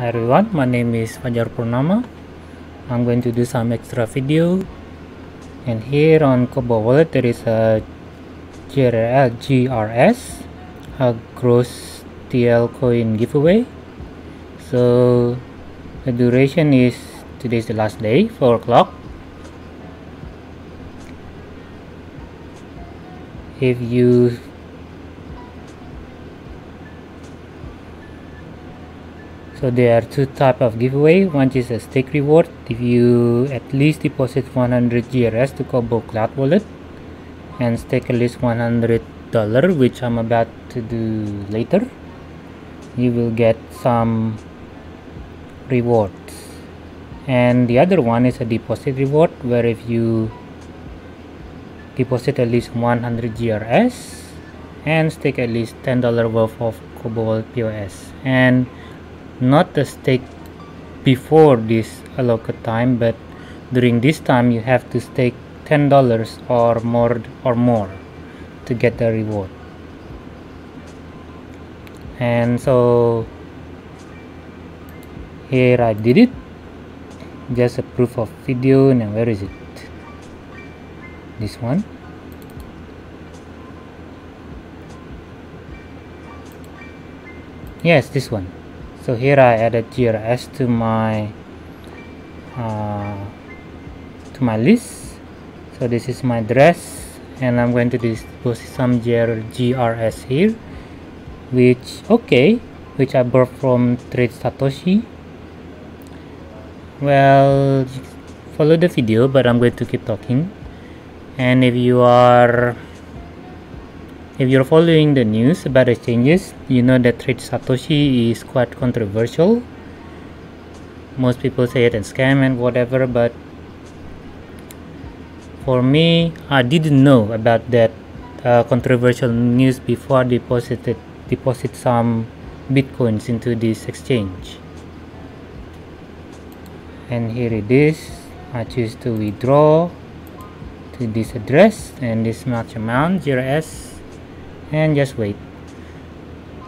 Hi everyone, my name is Fajar Purnama. I'm going to do some extra video and here on Cobo Wallet there is a GRS, a gross TL coin giveaway. So the duration is today's the last day, 4 o'clock. If you so there are two type of giveaway. One is a stake reward. If you at least deposit 100 grs to cobo cloud wallet and stake at least 100 dollar which i'm about to do later you will get some rewards. And the other one is a deposit reward where if you deposit at least 100 grs and stake at least 10 dollar worth of cobo pos and not the stake before this allotted time but during this time you have to stake ten dollars or more or more to get the reward. And so here I did it. Just a proof of video. Now where is it? This one. Yes this one so here I added GRS to my uh, to my list. So this is my dress and I'm going to deposit some GRS here which okay which I bought from Trade Satoshi. Well follow the video but I'm going to keep talking. And if you are if you're following the news about exchanges, you know that Trade Satoshi is quite controversial. Most people say it is a scam and whatever, but for me, I didn't know about that uh, controversial news before I deposited deposit some bitcoins into this exchange. And here it is. I choose to withdraw to this address and this much amount, GRS and just wait.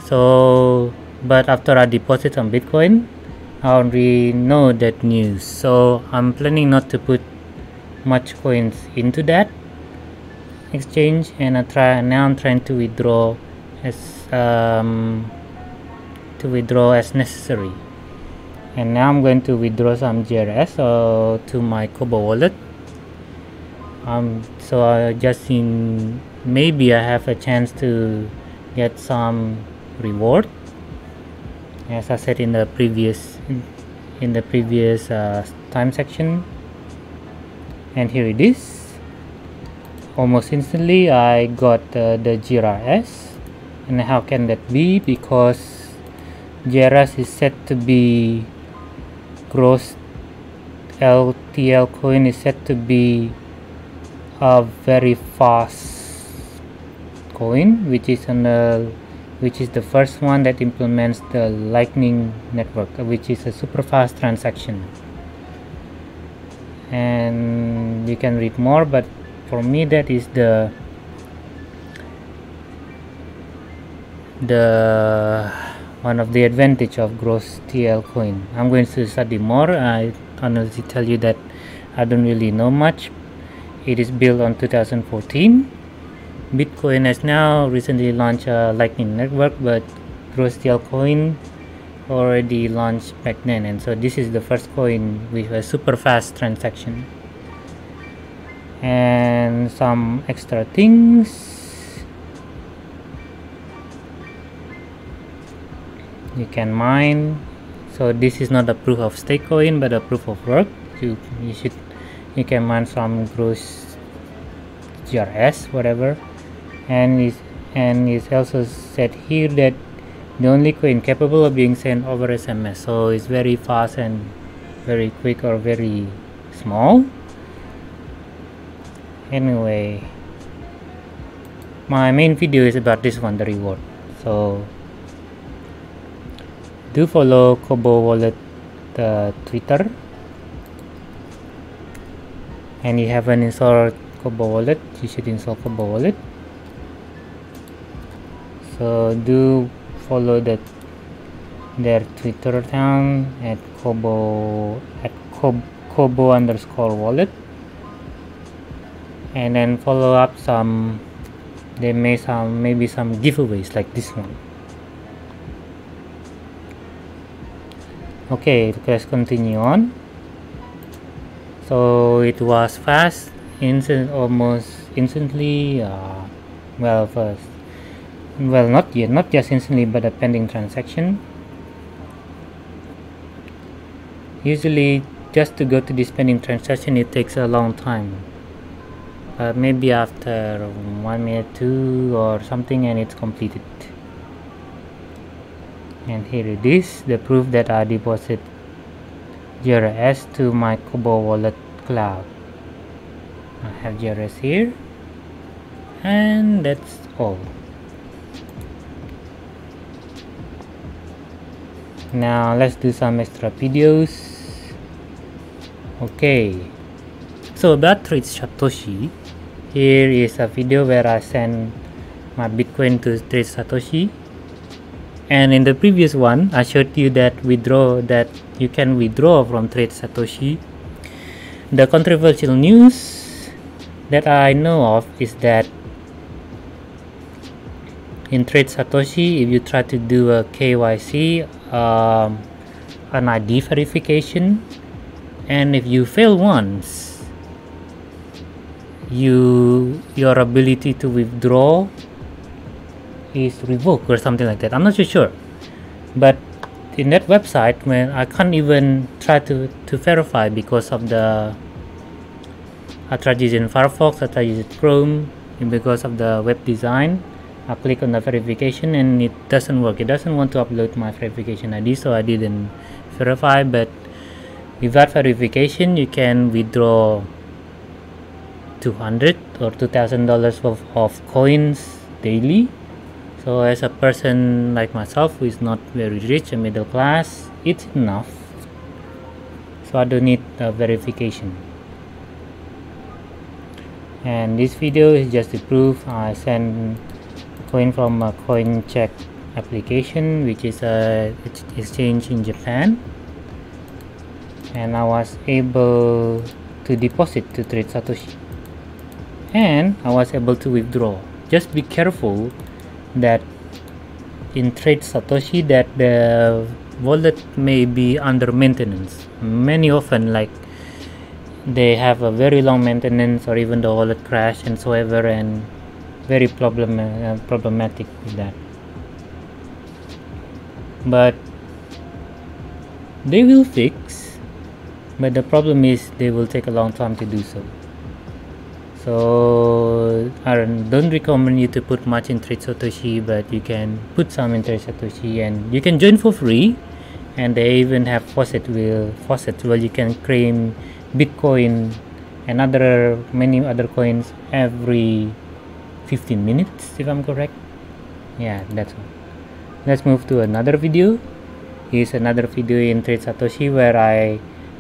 So but after I deposit on Bitcoin I already know that news. So I'm planning not to put much coins into that exchange and I try now I'm trying to withdraw as um, to withdraw as necessary. And now I'm going to withdraw some GRS uh, to my Cobo wallet. Um, so I just in maybe I have a chance to get some reward. As I said in the previous in the previous uh, time section. And here it is. Almost instantly I got uh, the GRS and how can that be? Because GRS is said to be gross LTL coin is said to be a very fast coin which is on the which is the first one that implements the lightning network which is a super fast transaction. And you can read more but for me that is the the one of the advantage of Groestlcoin. I'm going to study more. I honestly tell you that I don't really know much. It is built on 2014 Bitcoin has now recently launched a Lightning Network, but Gross coin already launched back then, and so this is the first coin with a super fast transaction. And some extra things. You can mine. So this is not a proof of stake coin, but a proof of work. You you should you can mine some gross GRS, whatever and is and is also said here that the only coin capable of being sent over SMS so it's very fast and very quick or very small. Anyway my main video is about this one the reward. So do follow Cobo wallet uh, Twitter. And you haven't installed Cobo wallet you should install Cobo wallet so do follow that their Twitter account at Cobo at Cobo underscore wallet. And then follow up some they may some maybe some giveaways like this one. Okay let's continue on. So it was fast instant almost instantly uh, well first well not yet. Not just instantly but a pending transaction. Usually just to go to this pending transaction it takes a long time. Uh, maybe after one minute two or something and it's completed. And here it is the proof that I deposit GRS to my Cobo wallet cloud. I have GRS here. And that's all now let's do some extra videos. Okay. So about trade Satoshi. Here is a video where I send my Bitcoin to trade Satoshi. And in the previous one I showed you that withdraw that you can withdraw from trade Satoshi. The controversial news that I know of is that in trade Satoshi if you try to do a KYC um, an ID verification and if you fail once you your ability to withdraw is revoked or something like that. I'm not too sure. But in that website, when I can't even try to, to verify because of the I tried using Firefox, I tried using Chrome, because of the web design, I click on the verification and it doesn't work. It doesn't want to upload my verification ID, so I didn't verify. But without verification, you can withdraw 200 or 2000 dollars worth of coins daily so as a person like myself who is not very rich and middle class it's enough so I don't need a verification and this video is just to prove I send coin from a Coincheck application which is a exchange in Japan. And I was able to deposit to trade Satoshi. And I was able to withdraw. Just be careful that in trade Satoshi that the wallet may be under maintenance. Many often like they have a very long maintenance or even the wallet crash and so ever and very problem uh, problematic with that. But they will fix but the problem is they will take a long time to do so. So I don't recommend you to put much in trade Satoshi but you can put some in trade Satoshi and you can join for free. And they even have faucet wheel faucet where you can claim Bitcoin and other many other coins every 15 minutes if I'm correct. Yeah that's all. Let's move to another video. Here's another video in trade Satoshi where I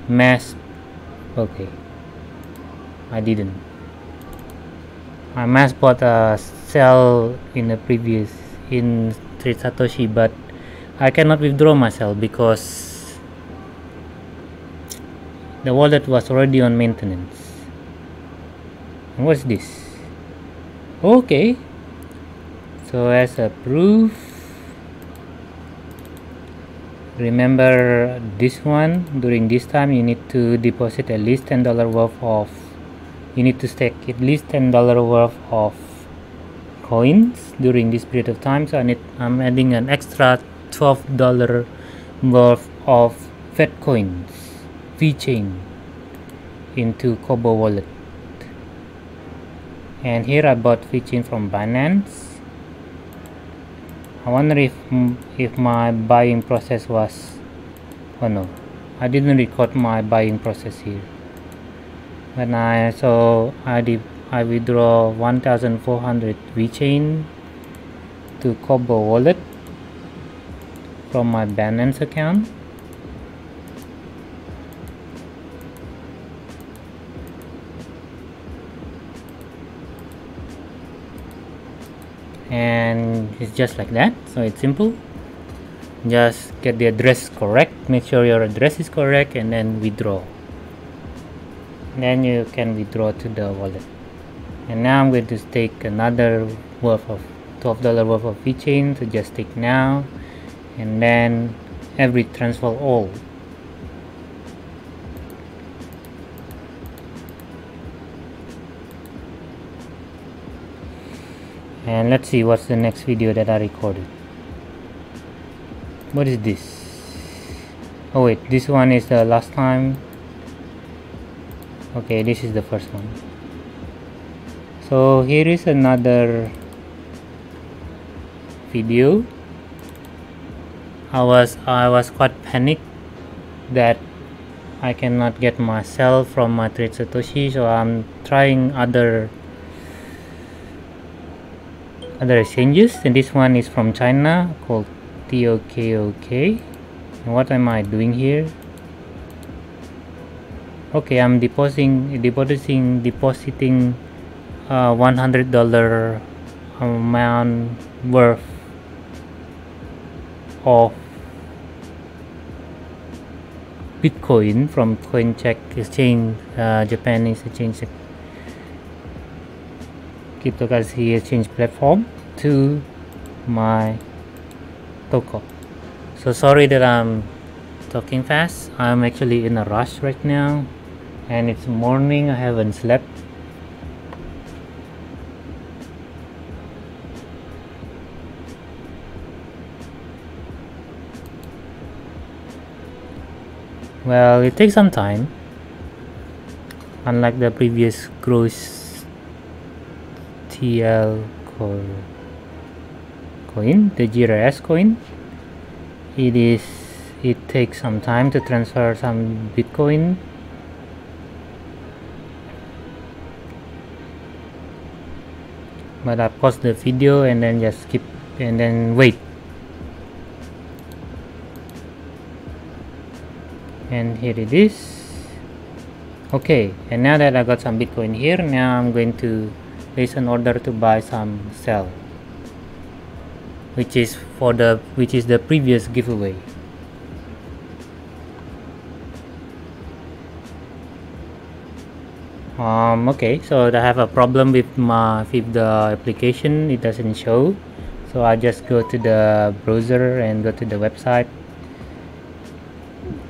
mass okay. I didn't. I mass bought a cell in the previous in Trade Satoshi but I cannot withdraw myself because the wallet was already on maintenance. What's this okay. So as a proof remember this one. During this time you need to deposit at least $10 worth of you need to stake at least $10 worth of coins during this period of time. So I need, I'm adding an extra $12 worth of Fed coins VeChain into Cobo wallet and here I bought VeChain from Binance. I wonder if if my buying process was oh no I didn't record my buying process here. When I so I did I withdraw 1400 VeChain to Cobo wallet from my Binance account and it's just like that. So it's simple. Just get the address correct. Make sure your address is correct and then withdraw. Then you can withdraw to the wallet. And now I'm going to take another worth of $12 worth of VeChain so just take now. And then every transfer all and let's see what's the next video that I recorded. What is this? Oh wait this one is the last time. Okay this is the first one. So here is another video. I was I was quite panicked that I cannot get myself from my trade Satoshi so I'm trying other other exchanges and this one is from China called TOKOK what am I doing here? Okay I'm depositing depositing depositing uh, $100 amount worth of Bitcoin from CoinCheck exchange uh, Japanese exchange cryptocurrency exchange platform to my toko. So sorry that I'm talking fast. I'm actually in a rush right now and it's morning. I haven't slept. Well it takes some time unlike the previous gross TL coin, the GRS coin. It is it takes some time to transfer some Bitcoin. But I pause the video and then just skip and then wait. And here it is. Okay, and now that I got some Bitcoin here, now I'm going to place an order to buy some cell which is for the which is the previous giveaway. Um okay so I have a problem with my with the application. It doesn't show. So I just go to the browser and go to the website.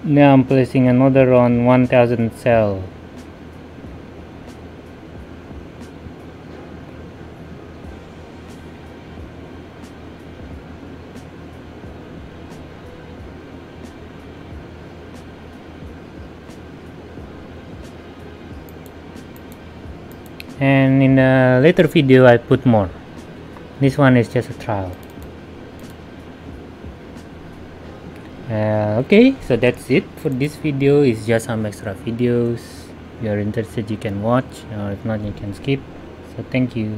Now I'm placing an order on 1000 cell and in a later video I put more. This one is just a trial. Uh, okay so that's it for this video. It's just some extra videos. If you're interested you can watch. Or if not you can skip. So thank you